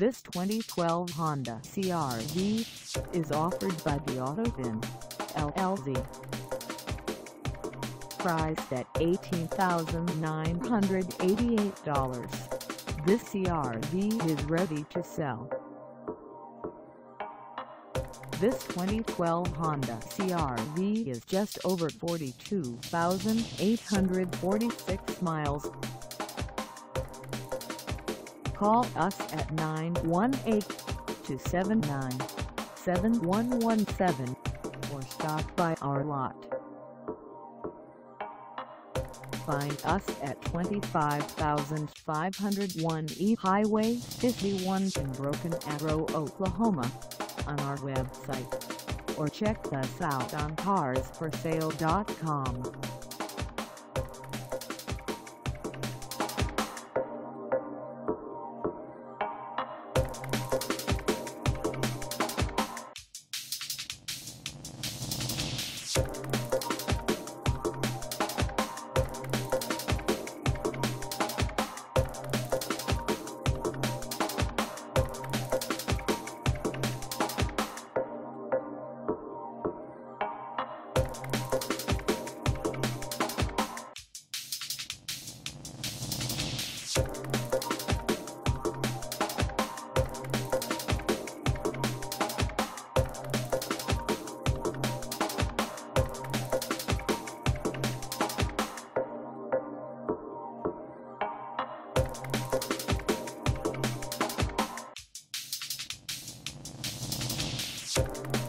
This 2012 Honda CR-V is offered by the Auto Bin LLC. Priced at $18,988, this CR-V is ready to sell. This 2012 Honda CR-V is just over 42,846 miles Call us at 918-279-7117 or stop by our lot. Find us at 25501 E Highway 51 in Broken Arrow, Oklahoma on our website or check us out on carsforsale.com. Thank